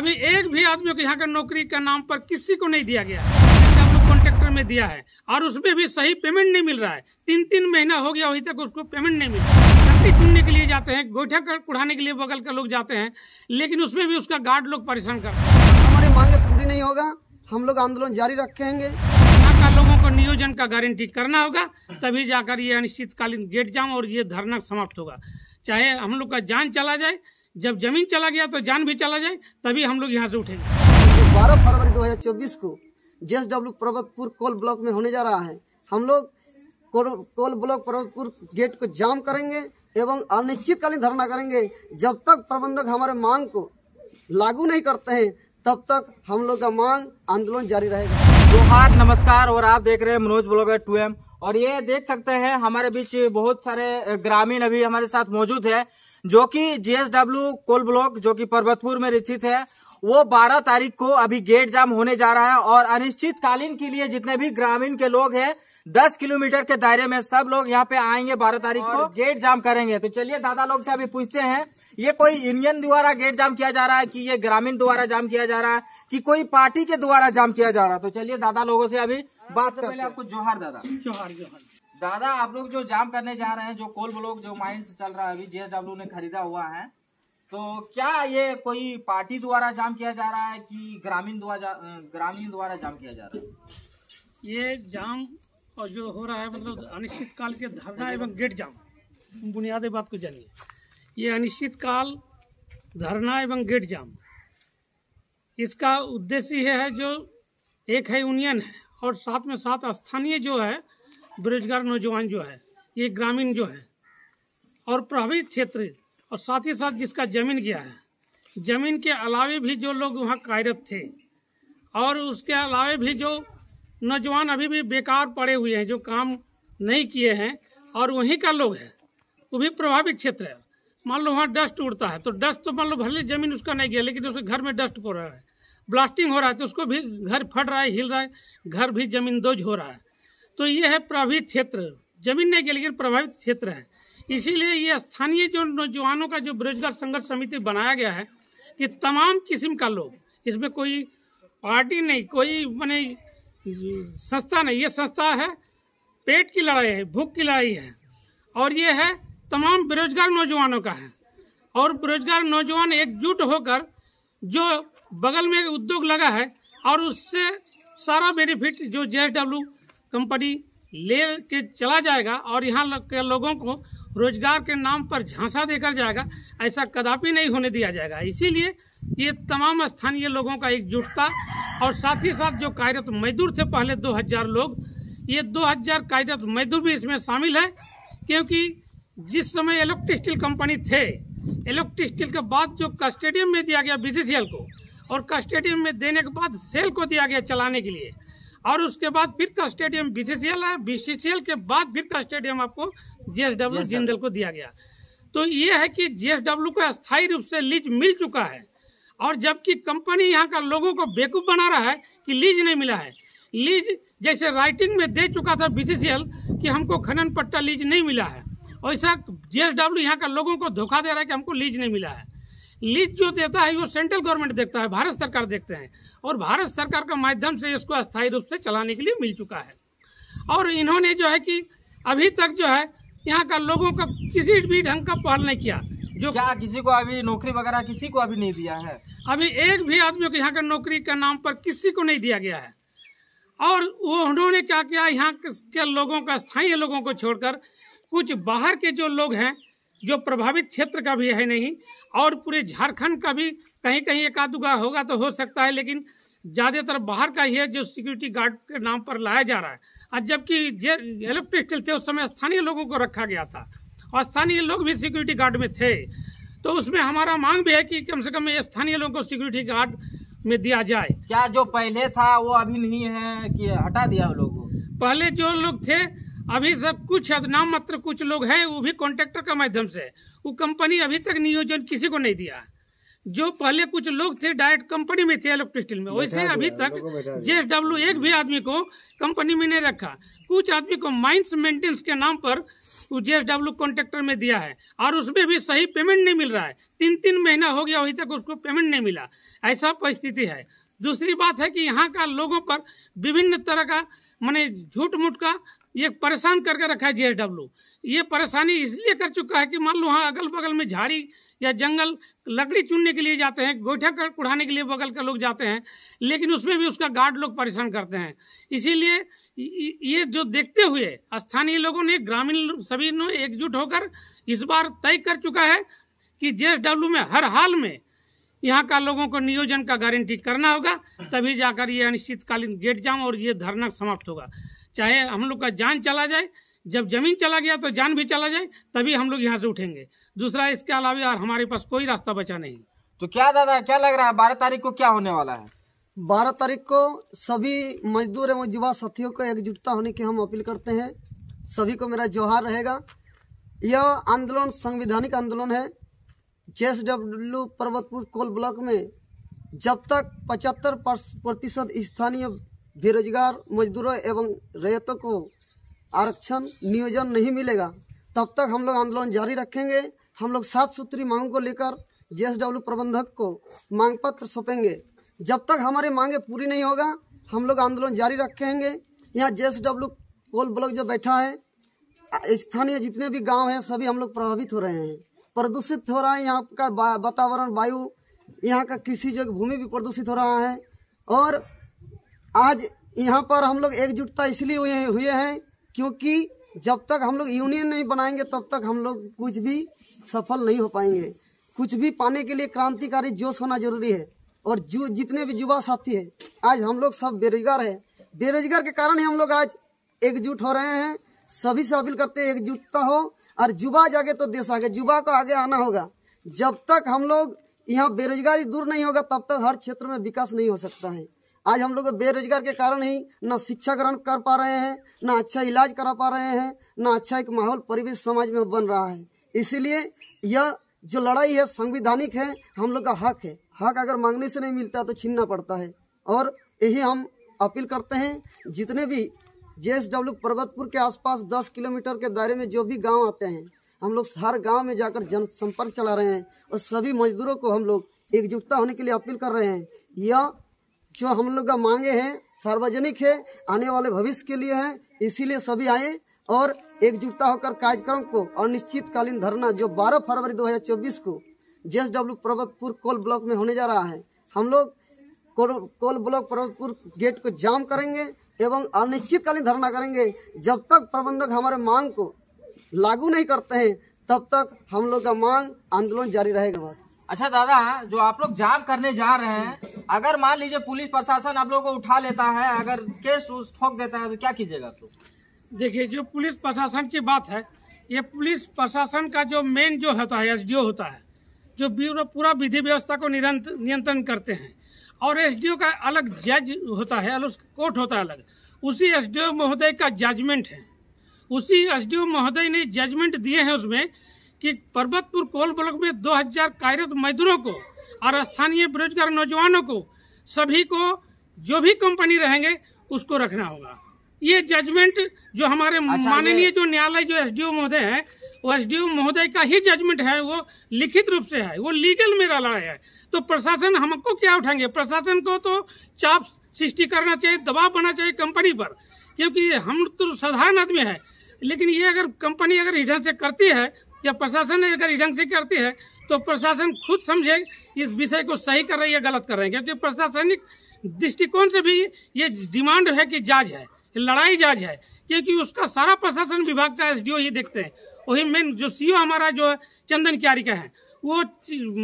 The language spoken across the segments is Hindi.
अभी एक भी आदमी को यहाँ का नौकरी का नाम पर किसी को नहीं दिया गया। कॉन्ट्रेक्टर में दिया है और उसमें भी सही पेमेंट नहीं मिल रहा है। तीन तीन महीना हो गया अभी तक उसको पेमेंट नहीं मिल। रहा लकड़ी चुनने के लिए जाते हैं गोईठा कर- कुढ़ाने के लिए बगल के लोग जाते हैं लेकिन उसमें भी उसका गार्ड लोग परेशान करते हैं। हमारी मांगे पूरी नहीं होगा। हम लोग आंदोलन जारी रखेंगे। यहाँ का लोगों को नियोजन का गारंटी करना होगा तभी जाकर ये अनिश्चितकालीन गेट जाम और ये धरना समाप्त होगा। चाहे हम लोग का जान चला जाए जब ज़मीन चला गया तो जान भी चला जाए तभी हम लोग यहाँ से उठेंगे। बारह फरवरी 2024 को जेएसडब्ल्यू पर्वतपुर कोल ब्लॉक में होने जा रहा है। हम लोग coal coal block Parvatpur gate को जाम करेंगे एवं अनिश्चितकालीन धरना करेंगे। जब तक प्रबंधक हमारे मांग को लागू नहीं करते हैं तब तक हम लोग का मांग आंदोलन जारी रहेगा। जोहार नमस्कार और आप देख रहे हैं मनोज ब्लॉगर टू एम। और ये देख सकते हैं हमारे बीच बहुत सारे ग्रामीण अभी हमारे साथ मौजूद है। जो कि जीएसडब्ल्यू कोल ब्लॉक जो कि पर्वतपुर में स्थित है वो 12 तारीख को अभी गेट जाम होने जा रहा है और अनिश्चितकालीन के लिए जितने भी ग्रामीण के लोग हैं 10 किलोमीटर के दायरे में सब लोग यहाँ पे आएँगे 12 तारीख को गेट जाम करेंगे। तो चलिए दादा लोग से अभी पूछते हैं ये कोई यूनियन द्वारा गेट जाम किया जा रहा है कि ये ग्रामीण द्वारा जाम किया जा रहा है कि कोई पार्टी के द्वारा जाम किया जा रहा है? तो चलिए दादा लोगों से अभी बात करते पहले आपको जोहार दादा। जोहार जोहार। दादा आप लोग जो जाम करने जा रहे हैं, जो कोल ब्लॉक, जो माइंड से चल रहा है अभी जेएसडब्ल्यू ने खरीदा हुआ है तो क्या ये कोई पार्टी द्वारा जाम किया जा रहा है कि ग्रामीण द्वारा ग्रामीण द्वारा जाम किया जा रहा है? ये जाम और जो हो रहा है मतलब अनिश्चितकाल के धरना एवं गेट जाम। बुनियादी बात को जानिए। ये अनिश्चितकाल, धरना एवं गेट जाम। इसका उद्देश्य यह है जो एक है यूनियन है और साथ में साथ स्थानीय जो है बेरोजगार नौजवान जो है, ये ग्रामीण जो है, और प्रभावित क्षेत्र, और साथ ही साथ जिसका ज़मीन गया है, ज़मीन के अलावे भी जो लोग वहाँ कार्यरत थे, और उसके अलावे भी जो नौजवान अभी भी बेकार पड़े हुए हैं, जो काम नहीं किए हैं, और वहीं का लोग है, वो भी प्रभावित क्षेत्र है। मान लो वहाँ डस्ट उड़ता है तो डस्ट तो मान लो भले ज़मीन उसका नहीं गया, लेकिन उसके घर में डस्ट पड़ रहा है, ब्लास्टिंग हो रहा है तो उसको भी घर फट रहा है, हिल रहा है, घर भी ज़मीन दोज हो रहा है। तो ये है प्रभावित क्षेत्र। ज़मीन नहीं के लेकिन प्रभावित क्षेत्र है। इसीलिए ये स्थानीय जो नौजवानों का जो बेरोजगार संघर्ष समिति बनाया गया है कि तमाम किस्म का लोग, इसमें कोई पार्टी नहीं, कोई माने संस्था नहीं, ये संस्था है, पेट की लड़ाई है, भूख की लड़ाई है। और ये है तमाम बेरोजगार नौजवानों का है। और बेरोजगार नौजवान एकजुट होकर जो बगल में उद्योग लगा है और उससे सारा बेनिफिट जो जे कंपनी ले के चला जाएगा और यहाँ के लोगों को रोज़गार के नाम पर झांसा देकर जाएगा, ऐसा कदापि नहीं होने दिया जाएगा। इसीलिए ये तमाम स्थानीय लोगों का एकजुटता और साथ ही साथ जो कार्यरत मजदूर थे पहले 2000 लोग, ये 2000 कार्यरत मजदूर भी इसमें शामिल है, क्योंकि जिस समय इलेक्ट्रिक स्टील कंपनी थे, इलेक्ट्रिक स्टील के बाद जो कस्टेडियम में दिया गया बीसीसीएल को और कस्टेडियम में देने के बाद सेल को दिया गया चलाने के लिए और उसके बाद फिर कस्टेडियम बीसीसीएल है। बीसीसीएल के बाद फिर का स्टेडियम आपको जीएसडब्ल्यू जिंदल को दिया गया। तो ये है कि जीएसडब्ल्यू को अस्थायी रूप से लीज मिल चुका है। और जबकि कंपनी यहाँ का लोगों को बेवकूफ़ बना रहा है कि लीज नहीं मिला है। लीज जैसे राइटिंग में दे चुका था बीसीसीएल कि हमको खनन पट्टा लीज नहीं मिला है। वैसा जेएसडब्ल्यू यहाँ का लोगों को धोखा दे रहा है कि हमको लीज नहीं मिला है। लीज जो देता है वो सेंट्रल गवर्नमेंट देखता है भारत सरकार देखते हैं। और भारत सरकार के माध्यम से इसको अस्थायी रूप से चलाने के लिए मिल चुका है। और इन्होंने जो है कि अभी तक जो है यहाँ का लोगों का किसी भी ढंग का पहल नहीं किया जो क्या किसी को अभी नौकरी वगैरह किसी को अभी नहीं दिया है? अभी एक भी आदमी को यहाँ का नौकरी के नाम पर किसी को नहीं दिया गया है। और वो उन्होंने क्या किया यहाँ के के लोगों का स्थानीय लोगों को छोड़कर कुछ बाहर के जो लोग हैं जो प्रभावित क्षेत्र का भी है नहीं और पूरे झारखंड का भी कहीं कहीं एक आध दुगा होगा तो हो सकता है लेकिन ज़्यादातर बाहर का ही है जो सिक्योरिटी गार्ड के नाम पर लाया जा रहा है। और जबकि इलेक्ट्रिक थे उस समय स्थानीय लोगों को रखा गया था और स्थानीय लोग भी सिक्योरिटी गार्ड में थे। तो उसमें हमारा मांग भी है कि कम से कम ये स्थानीय लोगों को सिक्योरिटी गार्ड में दिया जाए। क्या जो पहले था वो अभी नहीं है कि हटा दिया लोगों पहले जो लोग थे अभी सब कुछ नाम मात्र कुछ लोग हैं वो भी कॉन्ट्रेक्टर के माध्यम से। वो कंपनी अभी तक नियोजन किसी को नहीं दिया। जो पहले कुछ लोग थे डायरेक्ट कंपनी में थे इलेक्ट्रिसिटी में। वैसे अभी तक जे डब्ल्यू एक भी आदमी को कंपनी में नहीं रखा। कुछ आदमी को माइंस मेंटेनेंस के नाम पर जे डब्ल्यू कॉन्ट्रेक्टर में दिया है। और उसमें भी सही पेमेंट नहीं मिल रहा है। तीन तीन महीना हो गया अभी तक उसको पेमेंट नहीं मिला। ऐसा परिस्थिति है। दूसरी बात है कि यहाँ का लोगों पर विभिन्न तरह का माने झूठ मूठ का ये परेशान करके रखा है जेएसडब्ल्यू ये परेशानी इसलिए कर चुका है कि मान लो हाँ अगल बगल में झाड़ी या जंगल लकड़ी चुनने के लिए जाते हैं गोईठा कर उड़ाने के लिए बगल के लोग जाते हैं, लेकिन उसमें भी उसका गार्ड लोग परेशान करते हैं। इसीलिए ये जो देखते हुए स्थानीय लोगों ने, ग्रामीण सभी ने एकजुट होकर इस बार तय कर चुका है कि जेएसडब्ल्यू में हर हाल में यहाँ का लोगों को नियोजन का गारंटी करना होगा, तभी जाकर ये अनिश्चितकालीन गेट जाम और ये धरना समाप्त होगा। चाहे हम लोग का जान चला जाए जब ज़मीन चला गया तो जान भी चला जाए तभी हम लोग यहाँ से उठेंगे। दूसरा इसके अलावा और हमारे पास कोई रास्ता बचा नहीं। तो क्या दादा क्या लग रहा है बारह तारीख को क्या होने वाला है? बारह तारीख को सभी मजदूर एवं युवा साथियों को एकजुटता होने की हम अपील करते हैं। सभी को मेरा जोहार रहेगा। यह आंदोलन संवैधानिक आंदोलन है। जेएसडब्ल्यू पर्वतपुर कोल ब्लॉक में जब तक पचहत्तर प्रतिशत स्थानीय बेरोजगार, मजदूरों एवं रैयतों को आरक्षण, नियोजन नहीं मिलेगा। तब तक हम लोग आंदोलन जारी रखेंगे। हम लोग सात सूत्री मांग को लेकर जेएसडब्ल्यू प्रबंधक को मांग पत्र सौंपेंगे। जब तक हमारी मांगे पूरी नहीं होगा, हम लोग आंदोलन जारी रखेंगे। यहाँ जेएसडब्ल्यू कोल ब्लॉक जो बैठा है, स्थानीय जितने भी गाँव हैं, सभी हम लोग प्रभावित हो रहे हैं। प्रदूषित हो रहा है यहाँ का वातावरण, वायु, यहाँ का कृषि जो भूमि भी प्रदूषित हो रहा है। और आज यहाँ पर हम लोग एकजुटता इसलिए हुए हुए हैं क्योंकि जब तक हम लोग यूनियन नहीं बनाएँगे, तब तक हम लोग कुछ भी सफल नहीं हो पाएँगे। कुछ भी पाने के लिए क्रांतिकारी जोश होना ज़रूरी है और जो, जितने भी युवा साथी है, आज हम लोग सब बेरोजगार है। बेरोजगार के कारण ही हम लोग आज एकजुट हो रहे हैं। सभी से अपील करते हैं, एकजुटता हो और युवा जागे तो देश आगे, युवा को आगे आना होगा। जब तक हम लोग यहाँ बेरोजगारी दूर नहीं होगा, तब तक हर क्षेत्र में विकास नहीं हो सकता है। आज हम लोग बेरोजगार के कारण ही न शिक्षा ग्रहण कर पा रहे हैं, न अच्छा इलाज करा पा रहे हैं, न अच्छा एक माहौल परिवेश समाज में बन रहा है। इसीलिए यह जो लड़ाई है संविधानिक है, हम लोग का हक है। हक अगर मांगने से नहीं मिलता तो छीनना पड़ता है। और यही हम अपील करते हैं, जितने भी जेएसडब्ल्यू पर्वतपुर के आसपास 10 किलोमीटर के दायरे में जो भी गाँव आते हैं, हम लोग हर गाँव में जाकर जनसंपर्क चला रहे हैं और सभी मजदूरों को हम लोग एकजुटता होने के लिए अपील कर रहे हैं। यह जो हम लोग का मांगे हैं, सार्वजनिक है, आने वाले भविष्य के लिए है, इसीलिए सभी आए और एकजुटता होकर कार्यक्रम को अनिश्चितकालीन धरना जो 12 फरवरी 2024 को जेएसडब्ल्यू पर्वतपुर कोल ब्लॉक में होने जा रहा है, हम लोग coal coal block Parvatpur gate को जाम करेंगे एवं अनिश्चितकालीन धरना करेंगे। जब तक प्रबंधक हमारे मांग को लागू नहीं करते हैं, तब तक हम लोग का मांग आंदोलन जारी रहेगा। अच्छा दादा, जो आप लोग जाम करने जा रहे हैं अगर मान लीजिए पुलिस प्रशासन आप लोगों को उठा लेता है, अगर केस ठोक देता है तो क्या कीजिएगा आप लोग? देखिए, जो पुलिस प्रशासन की बात है, ये पुलिस प्रशासन का जो मेन जो होता है एसडीओ होता है, जो ब्यूरो, पूरा विधि व्यवस्था को नियंत्रण करते हैं, और एसडीओ का अलग जज होता है, अलग कोर्ट होता है अलग, उसी एसडीओ महोदय का जजमेंट है। उसी एसडीओ महोदय ने जजमेंट दिए हैं उसमें कि पर्वतपुर कोल ब्लॉक में 2000 कार्यरत मजदूरों को और स्थानीय बेरोजगार नौजवानों को सभी को जो भी कंपनी रहेंगे उसको रखना होगा। ये जजमेंट जो हमारे अच्छा, माननीय जो न्यायालय जो एसडीओ महोदय है वो एसडीओ महोदय का ही जजमेंट है वो लिखित रूप से है वो लीगल मेरा लड़ाई है। तो प्रशासन हमको क्या उठाएँगे? प्रशासन को तो चाप सृष्टि करना चाहिए दबाव बनना चाहिए कंपनी पर क्योंकि हम तो साधारण आदमी है। लेकिन ये अगर कंपनी अगर ढंग से करती है या प्रशासन अगर ढंग से करती है तो प्रशासन खुद समझे इस विषय को सही कर रही है गलत कर रहे है। क्योंकि प्रशासनिक दृष्टिकोण से भी ये डिमांड है कि जाज है लड़ाई जाँच है। क्योंकि उसका सारा प्रशासन विभाग का एसडीओ ही देखते हैं। वही मेन जो सीओ हमारा जो है, चंदन क्यारी का है वो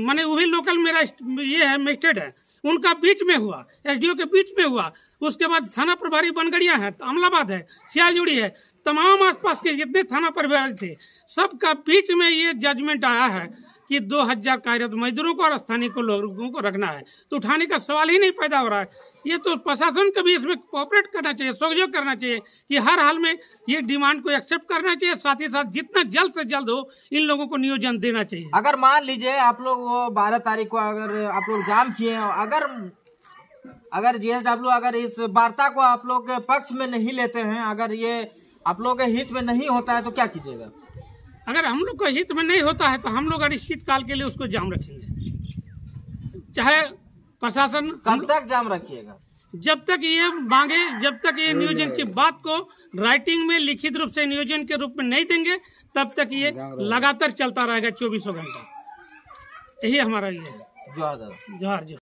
मैंने वही लोकल मेरा ये है मजिस्ट्रेट है। उनका बीच में हुआ एसडीओ के बीच में हुआ। उसके बाद थाना प्रभारी बनगड़िया है अमलाबाद है सियालजुड़ी है तमाम आसपास के जितने थाना प्रभारी थे सबका बीच में ये जजमेंट आया है। कि 2000 कार्यरत मजदूरों को और स्थानीय लोगों को रखना है। तो उठाने का सवाल ही नहीं पैदा हो रहा है। ये तो प्रशासन को भी इसमें कोऑपरेट करना चाहिए, सहयोग करना चाहिए कि हर हाल में ये डिमांड को एक्सेप्ट करना चाहिए, साथ ही साथ जितना जल्द से जल्द हो, इन लोगों को नियोजन देना चाहिए। अगर मान लीजिए आप लोग वो बारह तारीख को अगर आप लोग जाम किए अगर अगर जीएसडब्ल्यू अगर इस वार्ता को आप लोग के पक्ष में नहीं लेते हैं, अगर ये आप लोग के हित में नहीं होता है तो क्या कीजिएगा? अगर हम लोग का हित में नहीं होता है तो हम लोग अनिश्चित काल के लिए उसको जाम रखेंगे। चाहे प्रशासन कब तक जाम रखिएगा? जब तक ये मांगे जब तक ये नियोजन की बात को राइटिंग में लिखित रूप से नियोजन के रूप में नहीं देंगे तब तक ये लगातार चलता रहेगा चौबीसों घंटा। यही हमारा ये है। जोहार जोहार